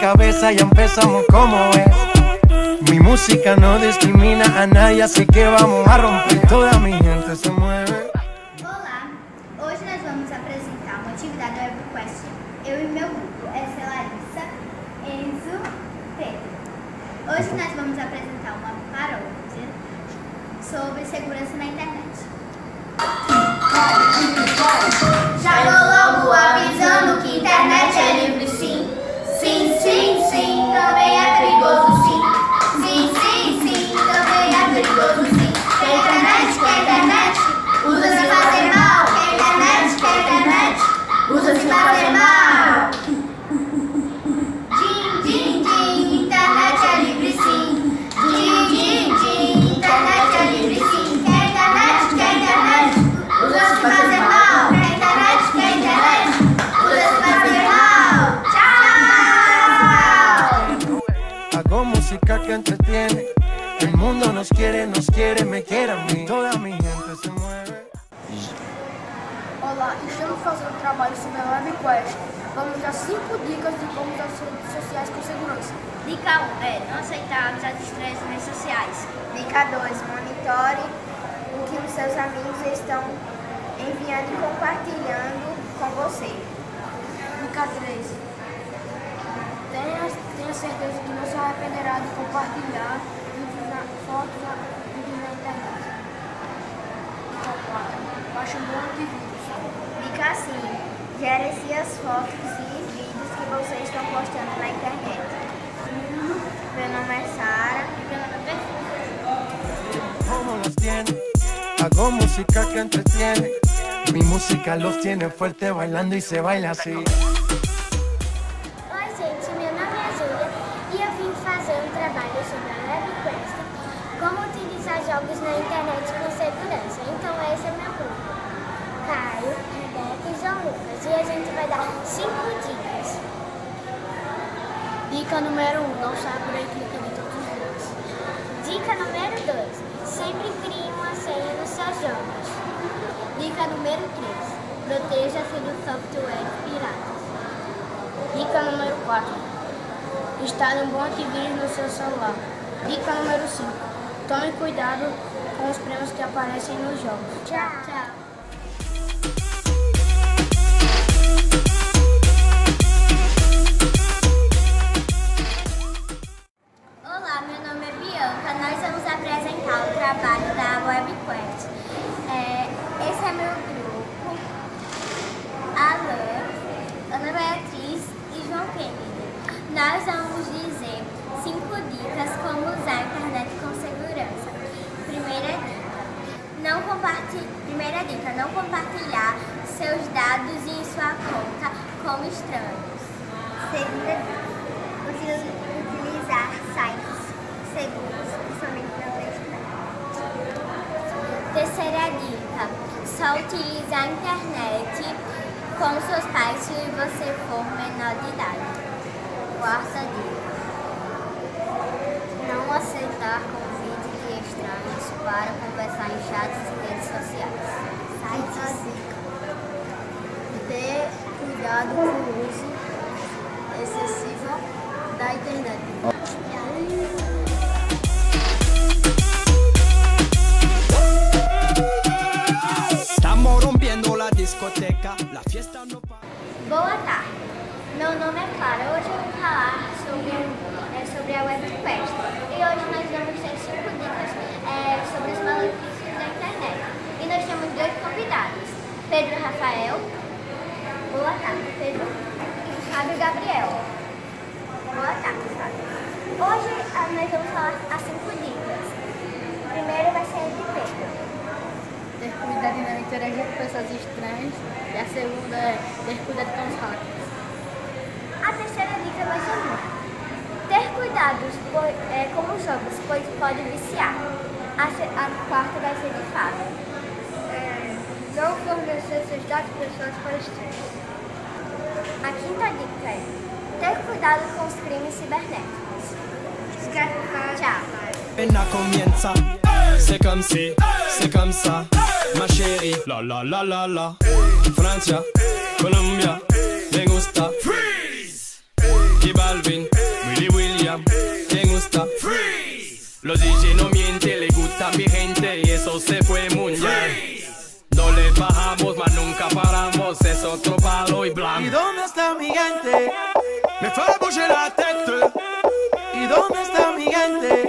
cabeza, ya empezamos como es. Mi música no discrimina a nadie, así que vamos a romper. Toda mi gente se mueve. Olá, hoje nós vamos apresentar uma atividade do WebQuest. Eu e meu grupo, essa é Larissa, Enzo, Pedro. Hoje nós vamos apresentar uma paródia sobre segurança na internet. Já que entretiene. El mundo nos quiere, nos quiere, me quiere a mí. Toda mi gente se mueve. Olá, estamos fazendo um trabalho sobre a WebQuest. Vamos dar 5 dicas de como usar as redes sociais com segurança. Dica 1 é não aceitar amizades estranhas nas redes sociais. Dica 2. Monitore o que os seus amigos estão enviando e compartilhando com você. Dica 3. Tenha, tenha certeza que não se arrependerá de compartilhar vídeos na, fotos na, vídeos na internet. 4. Baixe um monte de vídeos. Dica 5. Gerencie as fotos e vídeos que vocês estão postando na internet. Meu nome é Sara. ¿Cómo los tiene? Hago música que entretiene. Mi música los tiene fuerte bailando y se baila así. Dica número 1. Um, não saia por aí clicando em todos os links. Dica número 2: sempre crie uma senha nos seus jogos. Dica número 3. Proteja-se do software piratas. Dica número 4. Instale um bom antivírus no seu celular. Dica número 5. Tome cuidado com os prêmios que aparecem nos jogos. Tchau! Tchau. Nós vamos apresentar o trabalho da WebQuest. É, esse é meu grupo. Alan, Ana Beatriz e João Kennedy. Nós vamos dizer cinco dicas como usar a internet com segurança. Primeira dica. Não compartilhe, primeira dica, não compartilhar seus dados em sua conta com estranhos. Segunda dica. Util- Utilizar sites seguros, principalmente na internet. Terceira dica, só utilize a internet com seus pais se você for menor de idade. Quarta dica, não aceitar convites de estranhos para conversar em chats e redes sociais. Dica. Ter cuidado com Boa tarde, meu nome é Clara. Hoje eu vou falar sobre, é, sobre a WebQuest. E hoje nós vamos ter cinco dicas é, sobre os malefícios da internet. E nós temos dois convidados, Pedro Rafael. Boa tarde, Pedro. E Fábio Gabriel. Boa tarde, Fábio. Hoje ah, nós vamos falar as cinco dicas. Primeiro vai ser de Pedro. Ter cuidado de não interagir com pessoas estranhas. E a segunda é ter cuidado com os hackers. A terceira dica vai ser minha. Ter cuidado é, com os jogos, pois pode viciar. A, a quarta vai ser de Fábio. Não fornecer seus dados pessoais para estranhos. A quinta dica é ter cuidado com os crimes cibernéticos. Tchau. Pena comienza, c'est comme si, c'est comme ça, ma chérie. La la la la la. Francia, Colombia, me gusta. Freeze. J Balvin, Willy William, me gusta. Freeze. Los DJ no mienten, le gusta mi gente y eso se fue mundial. No le bajamos, mas nunca paramos, es otro palo y blanco. ¿Y dónde está mi gente? Me fue a la tête. ¿Y dónde está mi gente?